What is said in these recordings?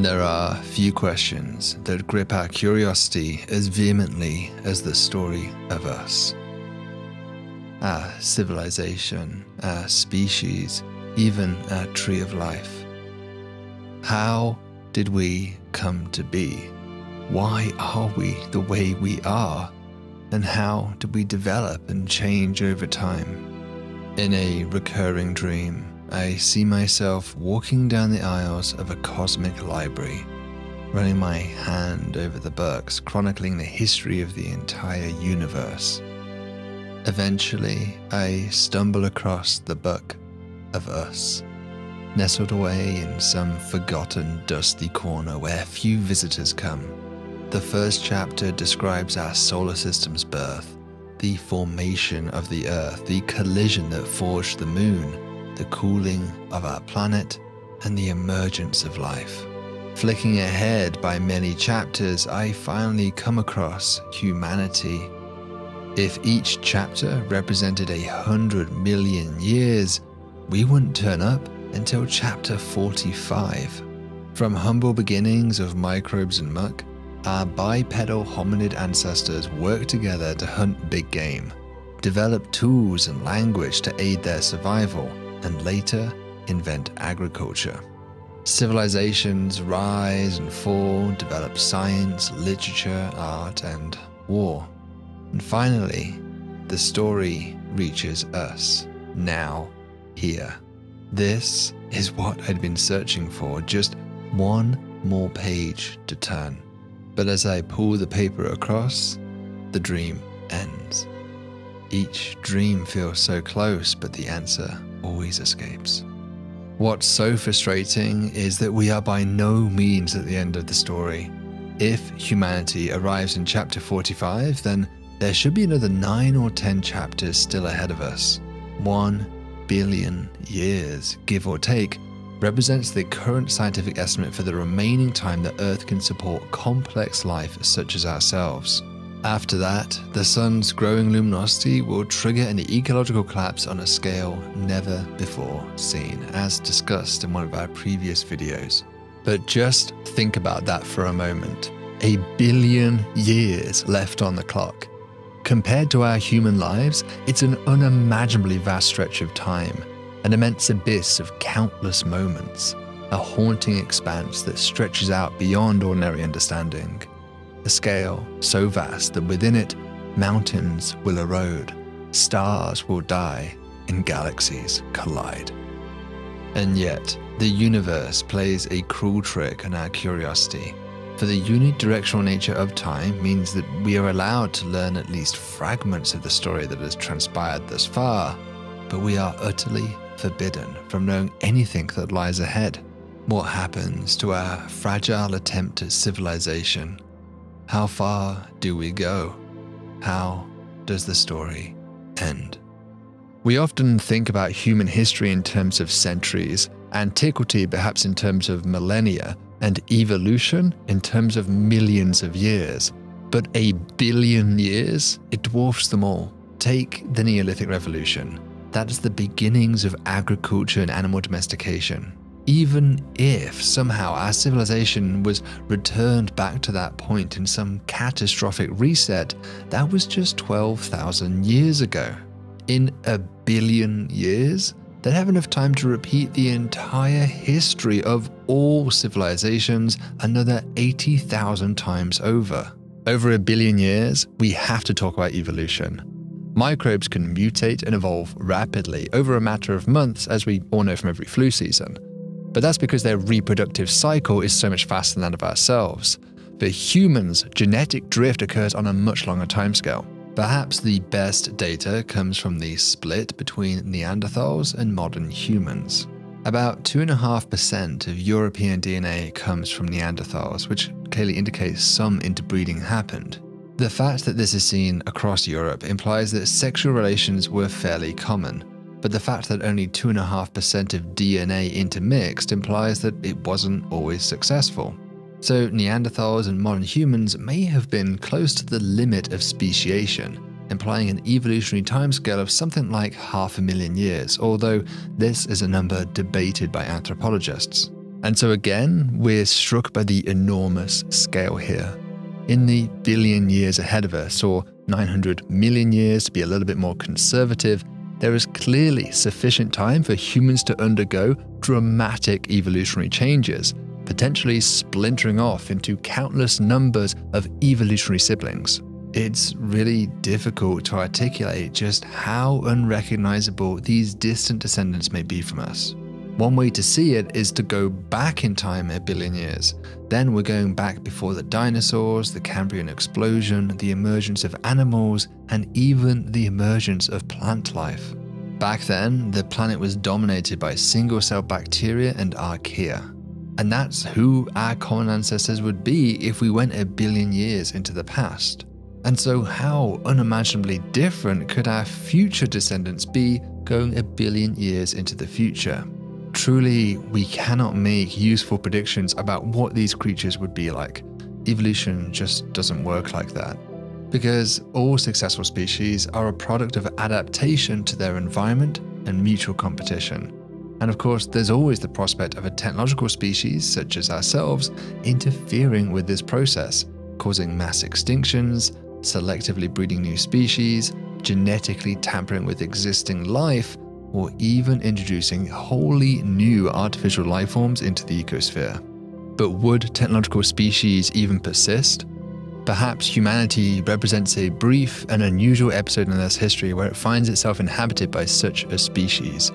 There are few questions that grip our curiosity as vehemently as the story of us. Our civilization, our species, even our tree of life. How did we come to be? Why are we the way we are? And how did we develop and change over time? In a recurring dream, I see myself walking down the aisles of a cosmic library, running my hand over the books chronicling the history of the entire universe. Eventually, I stumble across the book of Us, nestled away in some forgotten, dusty corner where few visitors come. The first chapter describes our solar system's birth, the formation of the Earth, the collision that forged the moon the cooling of our planet, and the emergence of life. Flicking ahead by many chapters, I finally come across humanity. If each chapter represented a hundred million years, we wouldn't turn up until chapter 45. From humble beginnings of microbes and muck, our bipedal hominid ancestors worked together to hunt big game, develop tools and language to aid their survival, and later invent agriculture. Civilizations rise and fall, develop science, literature, art, and war. And finally, the story reaches us, now, here. This is what I'd been searching for, just one more page to turn. But as I pull the paper across, the dream ends. Each dream feels so close, but the answer always escapes. What's so frustrating is that we are by no means at the end of the story. If humanity arrives in chapter 45, then there should be another 9 or 10 chapters still ahead of us. 1 billion years, give or take, represents the current scientific estimate for the remaining time that Earth can support complex life such as ourselves. After that, the sun's growing luminosity will trigger an ecological collapse on a scale never before seen, as discussed in one of our previous videos. But just think about that for a moment. A billion years left on the clock. Compared to our human lives, it's an unimaginably vast stretch of time, an immense abyss of countless moments, a haunting expanse that stretches out beyond ordinary understanding a scale so vast that within it, mountains will erode, stars will die, and galaxies collide. And yet, the universe plays a cruel trick on our curiosity. For the unidirectional nature of time means that we are allowed to learn at least fragments of the story that has transpired thus far, but we are utterly forbidden from knowing anything that lies ahead. What happens to our fragile attempt at civilization how far do we go? How does the story end? We often think about human history in terms of centuries, antiquity perhaps in terms of millennia, and evolution in terms of millions of years. But a billion years? It dwarfs them all. Take the Neolithic Revolution. That is the beginnings of agriculture and animal domestication even if somehow our civilization was returned back to that point in some catastrophic reset, that was just 12,000 years ago. In a billion years, they'd have enough time to repeat the entire history of all civilizations another 80,000 times over. Over a billion years, we have to talk about evolution. Microbes can mutate and evolve rapidly over a matter of months, as we all know from every flu season. But that's because their reproductive cycle is so much faster than that of ourselves. For humans, genetic drift occurs on a much longer timescale. Perhaps the best data comes from the split between Neanderthals and modern humans. About 2.5% of European DNA comes from Neanderthals, which clearly indicates some interbreeding happened. The fact that this is seen across Europe implies that sexual relations were fairly common, but the fact that only 2.5% of DNA intermixed implies that it wasn't always successful. So Neanderthals and modern humans may have been close to the limit of speciation, implying an evolutionary timescale of something like half a million years, although this is a number debated by anthropologists. And so again, we're struck by the enormous scale here. In the billion years ahead of us, or 900 million years to be a little bit more conservative, there is clearly sufficient time for humans to undergo dramatic evolutionary changes, potentially splintering off into countless numbers of evolutionary siblings. It's really difficult to articulate just how unrecognizable these distant descendants may be from us. One way to see it is to go back in time a billion years. Then we're going back before the dinosaurs, the Cambrian explosion, the emergence of animals, and even the emergence of plant life. Back then, the planet was dominated by single cell bacteria and archaea. And that's who our common ancestors would be if we went a billion years into the past. And so, how unimaginably different could our future descendants be going a billion years into the future? Truly, we cannot make useful predictions about what these creatures would be like. Evolution just doesn't work like that. Because all successful species are a product of adaptation to their environment and mutual competition. And of course, there's always the prospect of a technological species, such as ourselves, interfering with this process, causing mass extinctions, selectively breeding new species, genetically tampering with existing life, or even introducing wholly new artificial life forms into the ecosphere. But would technological species even persist? Perhaps humanity represents a brief and unusual episode in Earth's history where it finds itself inhabited by such a species.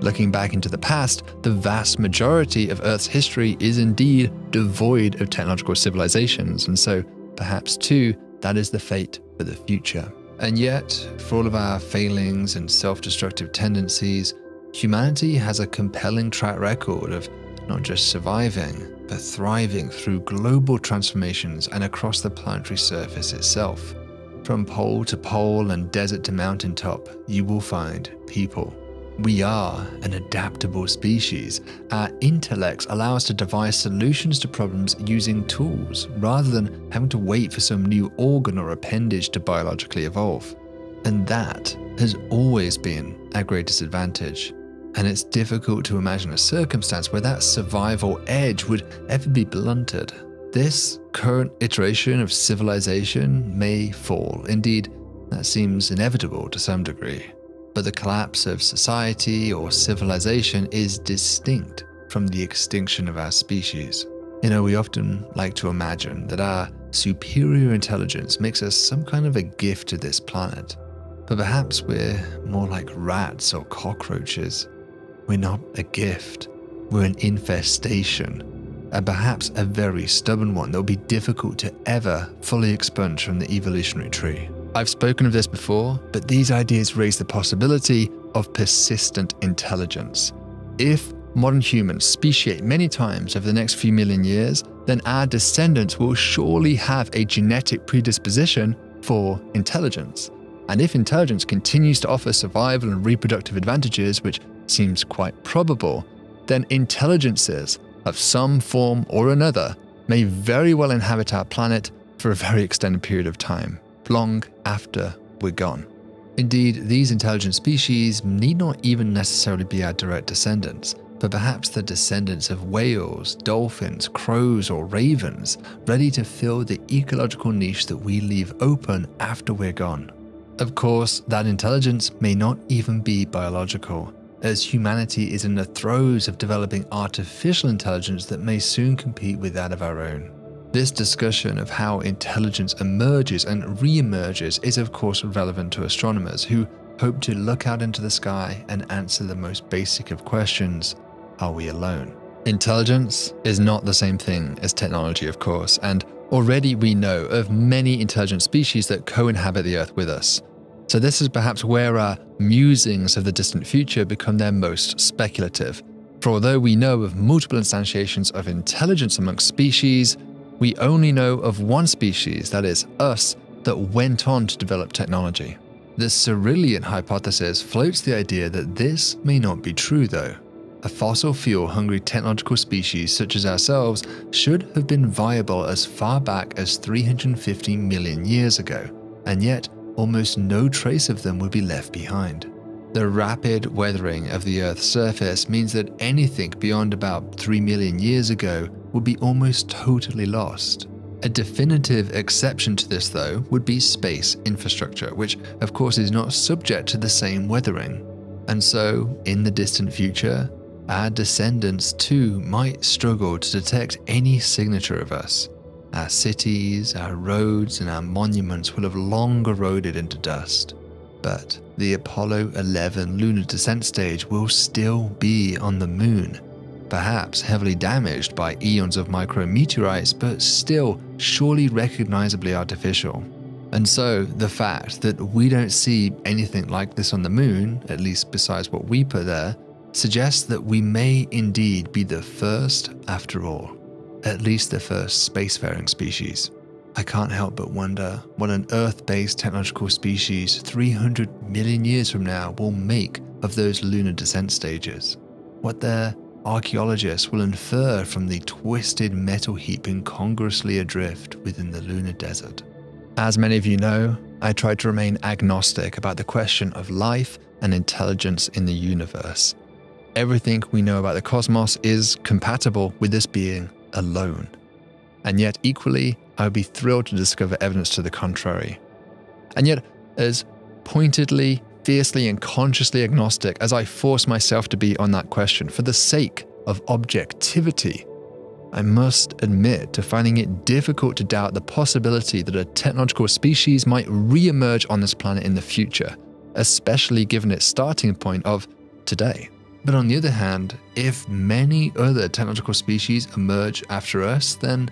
Looking back into the past, the vast majority of Earth's history is indeed devoid of technological civilizations, and so perhaps too, that is the fate for the future. And yet, for all of our failings and self destructive tendencies, humanity has a compelling track record of not just surviving, but thriving through global transformations and across the planetary surface itself. From pole to pole and desert to mountaintop, you will find people we are an adaptable species. Our intellects allow us to devise solutions to problems using tools rather than having to wait for some new organ or appendage to biologically evolve. And that has always been our greatest advantage. And it's difficult to imagine a circumstance where that survival edge would ever be blunted. This current iteration of civilization may fall. Indeed, that seems inevitable to some degree but the collapse of society or civilization is distinct from the extinction of our species. You know, we often like to imagine that our superior intelligence makes us some kind of a gift to this planet, but perhaps we're more like rats or cockroaches. We're not a gift, we're an infestation, and perhaps a very stubborn one that will be difficult to ever fully expunge from the evolutionary tree. I've spoken of this before, but these ideas raise the possibility of persistent intelligence. If modern humans speciate many times over the next few million years, then our descendants will surely have a genetic predisposition for intelligence. And if intelligence continues to offer survival and reproductive advantages, which seems quite probable, then intelligences of some form or another may very well inhabit our planet for a very extended period of time long after we're gone. Indeed, these intelligent species need not even necessarily be our direct descendants, but perhaps the descendants of whales, dolphins, crows, or ravens, ready to fill the ecological niche that we leave open after we're gone. Of course, that intelligence may not even be biological, as humanity is in the throes of developing artificial intelligence that may soon compete with that of our own. This discussion of how intelligence emerges and re-emerges is of course relevant to astronomers who hope to look out into the sky and answer the most basic of questions, are we alone? Intelligence is not the same thing as technology, of course, and already we know of many intelligent species that co-inhabit the Earth with us. So this is perhaps where our musings of the distant future become their most speculative. For although we know of multiple instantiations of intelligence amongst species, we only know of one species, that is, us, that went on to develop technology. The Silurian hypothesis floats the idea that this may not be true, though. A fossil fuel hungry technological species such as ourselves should have been viable as far back as 350 million years ago, and yet almost no trace of them would be left behind. The rapid weathering of the Earth's surface means that anything beyond about 3 million years ago would be almost totally lost. A definitive exception to this, though, would be space infrastructure, which, of course, is not subject to the same weathering. And so, in the distant future, our descendants too might struggle to detect any signature of us. Our cities, our roads, and our monuments will have long eroded into dust. But the Apollo 11 lunar descent stage will still be on the moon, perhaps heavily damaged by eons of micrometeorites, but still surely recognizably artificial. And so, the fact that we don't see anything like this on the moon, at least besides what we put there, suggests that we may indeed be the first after all, at least the first spacefaring species. I can't help but wonder what an Earth based technological species 300 million years from now will make of those lunar descent stages. What their archaeologists will infer from the twisted metal heap incongruously adrift within the lunar desert. As many of you know, I try to remain agnostic about the question of life and intelligence in the universe. Everything we know about the cosmos is compatible with this being alone. And yet, equally, I would be thrilled to discover evidence to the contrary. And yet, as pointedly fiercely and consciously agnostic as I force myself to be on that question for the sake of objectivity. I must admit to finding it difficult to doubt the possibility that a technological species might re emerge on this planet in the future, especially given its starting point of today. But on the other hand, if many other technological species emerge after us, then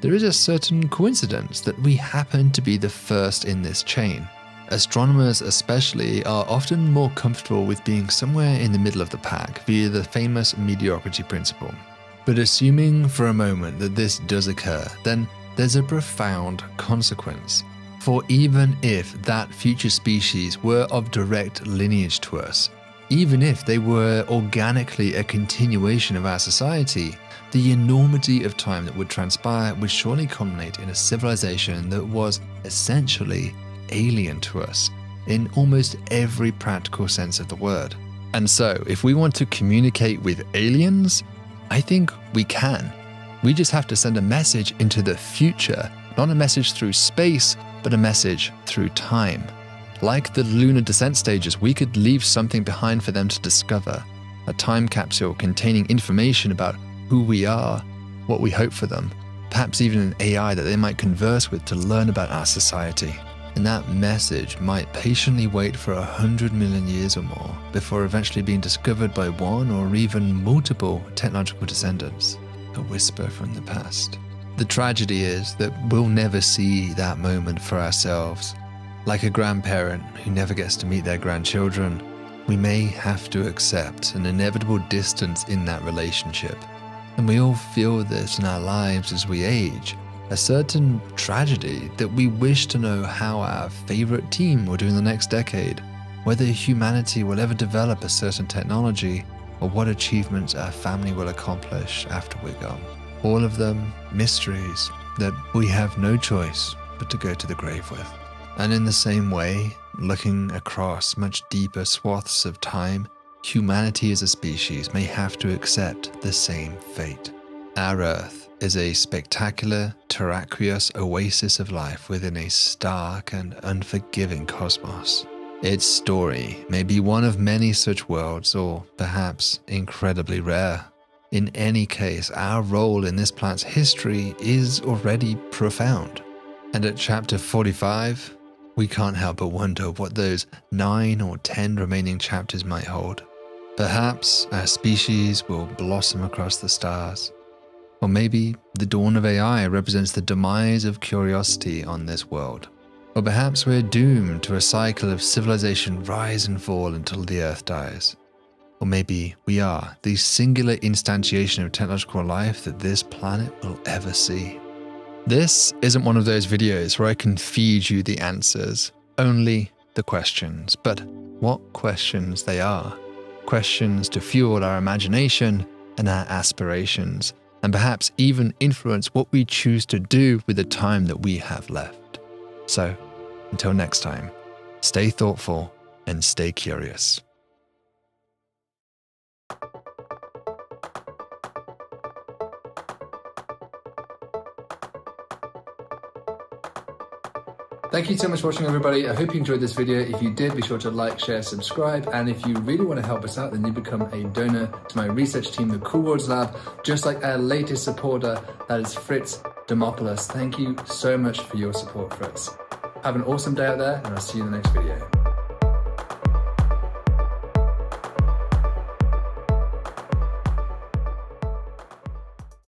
there is a certain coincidence that we happen to be the first in this chain. Astronomers, especially, are often more comfortable with being somewhere in the middle of the pack via the famous mediocrity principle. But assuming for a moment that this does occur, then there's a profound consequence. For even if that future species were of direct lineage to us, even if they were organically a continuation of our society, the enormity of time that would transpire would surely culminate in a civilization that was essentially alien to us in almost every practical sense of the word. And so, if we want to communicate with aliens, I think we can. We just have to send a message into the future, not a message through space, but a message through time. Like the lunar descent stages, we could leave something behind for them to discover a time capsule containing information about who we are, what we hope for them, perhaps even an AI that they might converse with to learn about our society and that message might patiently wait for a hundred million years or more before eventually being discovered by one or even multiple technological descendants. A whisper from the past. The tragedy is that we'll never see that moment for ourselves. Like a grandparent who never gets to meet their grandchildren, we may have to accept an inevitable distance in that relationship. And we all feel this in our lives as we age a certain tragedy that we wish to know how our favorite team will do in the next decade, whether humanity will ever develop a certain technology, or what achievements our family will accomplish after we're gone. All of them mysteries that we have no choice but to go to the grave with. And in the same way, looking across much deeper swaths of time, humanity as a species may have to accept the same fate. Our Earth is a spectacular, terraqueous oasis of life within a stark and unforgiving cosmos. Its story may be one of many such worlds, or perhaps incredibly rare. In any case, our role in this planet's history is already profound. And at chapter 45, we can't help but wonder what those nine or ten remaining chapters might hold. Perhaps our species will blossom across the stars, or maybe the dawn of AI represents the demise of curiosity on this world. Or perhaps we're doomed to a cycle of civilization rise and fall until the Earth dies. Or maybe we are the singular instantiation of technological life that this planet will ever see. This isn't one of those videos where I can feed you the answers, only the questions. But what questions they are. Questions to fuel our imagination and our aspirations and perhaps even influence what we choose to do with the time that we have left. So, until next time, stay thoughtful and stay curious. Thank you so much for watching everybody. I hope you enjoyed this video. If you did, be sure to like, share, subscribe. And if you really want to help us out, then you become a donor to my research team, the Cool Worlds Lab, just like our latest supporter, that is Fritz Demopoulos. Thank you so much for your support, Fritz. Have an awesome day out there, and I'll see you in the next video.